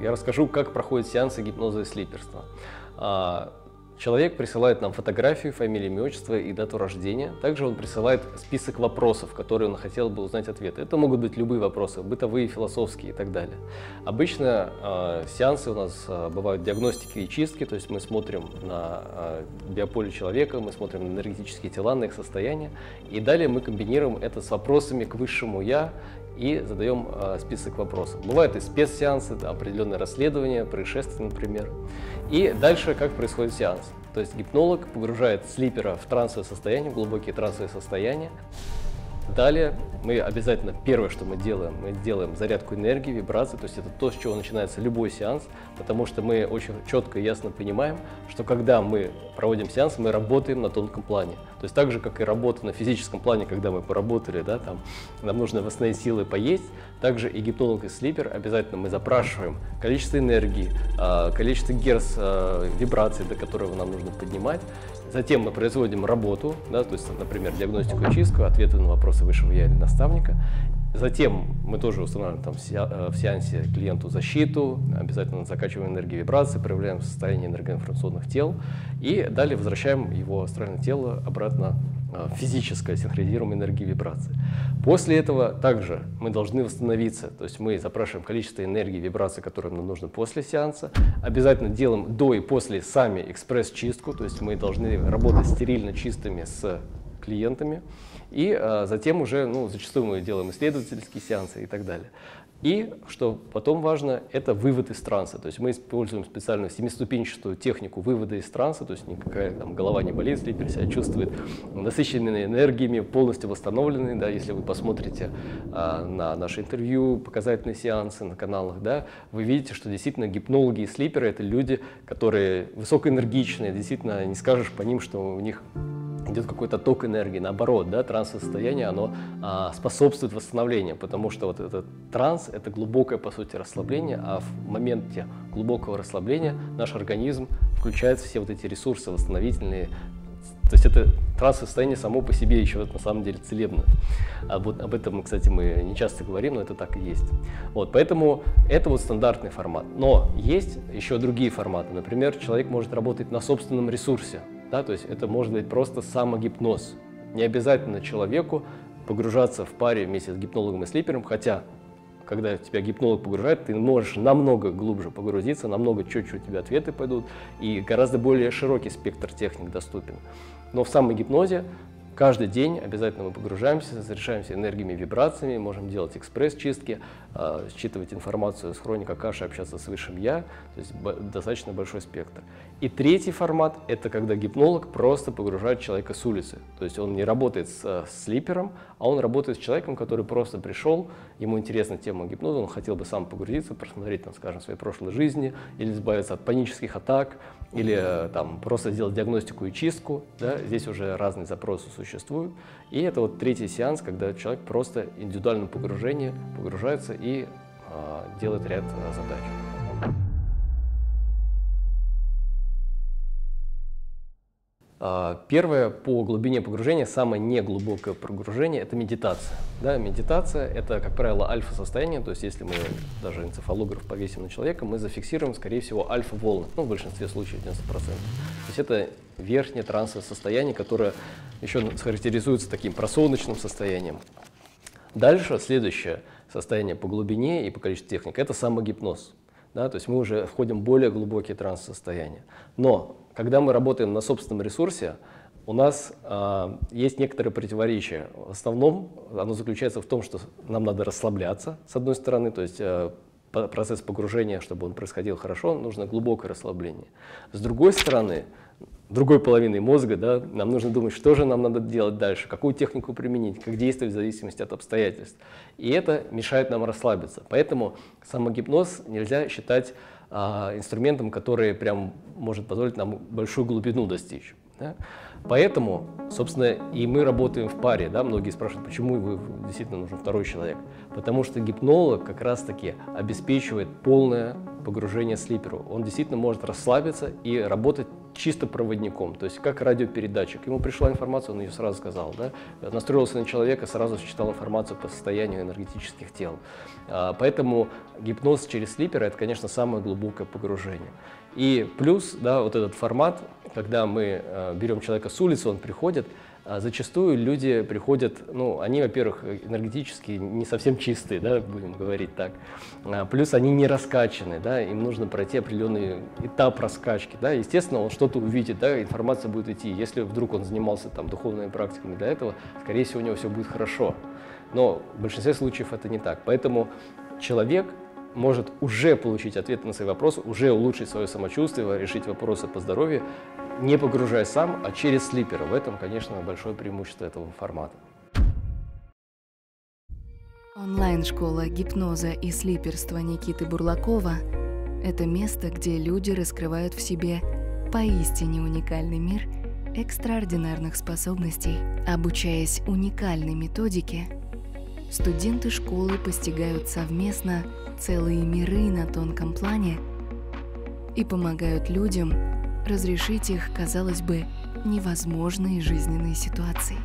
я расскажу, как проходят сеансы гипноза и слиперства. А, Человек присылает нам фотографию, фамилию, имя, отчество и дату рождения. Также он присылает список вопросов, которые он хотел бы узнать ответы. Это могут быть любые вопросы, бытовые, философские и так далее. Обычно э, сеансы у нас э, бывают диагностики и чистки, то есть мы смотрим на э, биополе человека, мы смотрим на энергетические тела, на их состояние. И далее мы комбинируем это с вопросами к высшему «я» и задаем э, список вопросов. Бывают и спецсеансы, определенные расследования, происшествия, например. И дальше как происходит сеанс. То есть гипнолог погружает слипера в трансовое состояние, в глубокие трансовые состояния. Далее мы обязательно, первое, что мы делаем, мы делаем зарядку энергии, вибрации, то есть это то, с чего начинается любой сеанс, потому что мы очень четко и ясно понимаем, что когда мы проводим сеанс, мы работаем на тонком плане. То есть так же, как и работа на физическом плане, когда мы поработали, да, там, нам нужно восстановить силы поесть, также и гипнолог и слипер обязательно мы запрашиваем количество энергии, а, количество герц а, вибраций, до которого нам нужно поднимать. Затем мы производим работу, да, то есть, например, диагностику и чистку, ответы на вопросы высшего я или наставника. Затем мы тоже устанавливаем там э, в сеансе клиенту защиту, обязательно закачиваем энергию вибрации, проявляем состояние энергоинформационных тел и далее возвращаем его астральное тело обратно э, физическое, синхронизируем энергии вибрации. После этого также мы должны восстановиться, то есть мы запрашиваем количество энергии вибрации, которое нам нужно после сеанса, обязательно делаем до и после сами экспресс-чистку, то есть мы должны работать стерильно чистыми с клиентами. И а, затем уже, ну, зачастую мы делаем исследовательские сеансы и так далее. И, что потом важно, это вывод из транса. То есть мы используем специальную семиступенчатую технику вывода из транса, то есть никакая там, голова не болит, слепер себя чувствует насыщенными энергиями, полностью восстановленный. Да, если вы посмотрите а, на наши интервью, показательные сеансы на каналах, да, вы видите, что действительно гипнологи и слиперы – это люди, которые высокоэнергичные, действительно не скажешь по ним, что у них идет какой-то ток энергии, наоборот, да, транс-состояние, оно а, способствует восстановлению, потому что вот этот транс – это глубокое, по сути, расслабление, а в моменте глубокого расслабления наш организм включает все вот эти ресурсы восстановительные, то есть это транс-состояние само по себе еще на самом деле целебно. А вот об этом, кстати, мы не часто говорим, но это так и есть. Вот, поэтому это вот стандартный формат. Но есть еще другие форматы. Например, человек может работать на собственном ресурсе. Да, то есть это может быть просто самогипноз. Не обязательно человеку погружаться в паре вместе с гипнологом и слипером, хотя когда тебя гипнолог погружает, ты можешь намного глубже погрузиться, намного четче у тебя ответы пойдут, и гораздо более широкий спектр техник доступен. Но в самогипнозе Каждый день обязательно мы погружаемся, разрешаемся энергиями, вибрациями, можем делать экспресс-чистки, а, считывать информацию с хроника каши, общаться с высшим я, то есть достаточно большой спектр. И третий формат – это когда гипнолог просто погружает человека с улицы. То есть он не работает с э, слипером, а он работает с человеком, который просто пришел, ему интересна тема гипноза, он хотел бы сам погрузиться, просмотреть, там, скажем, своей прошлой жизни, или избавиться от панических атак, или э, там, просто сделать диагностику и чистку. Да? Здесь уже разные запросы существуют. И это вот третий сеанс, когда человек просто индивидуальном погружении погружается и э, делает ряд э, задач. Первое по глубине погружения, самое неглубокое погружение – это медитация. Да, медитация – это, как правило, альфа-состояние, то есть если мы даже энцефалограф повесим на человека, мы зафиксируем, скорее всего, альфа-волны, ну, в большинстве случаев 90%. То есть это верхнее трансовое состояние, которое еще характеризуется таким просолнечным состоянием. Дальше, следующее состояние по глубине и по количеству техник – это самогипноз. Да, то есть мы уже входим в более глубокие транс-состояния. Но когда мы работаем на собственном ресурсе, у нас э, есть некоторые противоречия. В основном оно заключается в том, что нам надо расслабляться, с одной стороны, то есть э, процесс погружения, чтобы он происходил хорошо, нужно глубокое расслабление. С другой стороны, другой половиной мозга, да, нам нужно думать, что же нам надо делать дальше, какую технику применить, как действовать в зависимости от обстоятельств. И это мешает нам расслабиться. Поэтому самогипноз нельзя считать а, инструментом, который прям может позволить нам большую глубину достичь. Да? Поэтому, собственно, и мы работаем в паре. Да? Многие спрашивают, почему вы, действительно нужен второй человек. Потому что гипнолог как раз-таки обеспечивает полное погружение слиперу. Он действительно может расслабиться и работать чисто проводником, то есть как радиопередатчик. Ему пришла информация, он ее сразу сказал, да? настроился на человека, сразу считал информацию по состоянию энергетических тел. А, поэтому гипноз через слипер – это, конечно, самое глубокое погружение. И плюс, да, вот этот формат, когда мы э, берем человека с улицы, он приходит, зачастую люди приходят, ну, они, во-первых, энергетически не совсем чистые, да, будем говорить так. А, плюс они не раскачаны, да, им нужно пройти определенный этап раскачки, да. Естественно, он что-то увидит, да, информация будет идти. Если вдруг он занимался там духовными практиками для этого, скорее всего, у него все будет хорошо. Но в большинстве случаев это не так. Поэтому человек может уже получить ответы на свои вопросы, уже улучшить свое самочувствие, решить вопросы по здоровью, не погружаясь сам, а через слипера. В этом, конечно, большое преимущество этого формата. Онлайн-школа гипноза и слиперства Никиты Бурлакова – это место, где люди раскрывают в себе поистине уникальный мир экстраординарных способностей. Обучаясь уникальной методике, студенты школы постигают совместно целые миры на тонком плане и помогают людям разрешить их, казалось бы, невозможные жизненные ситуации.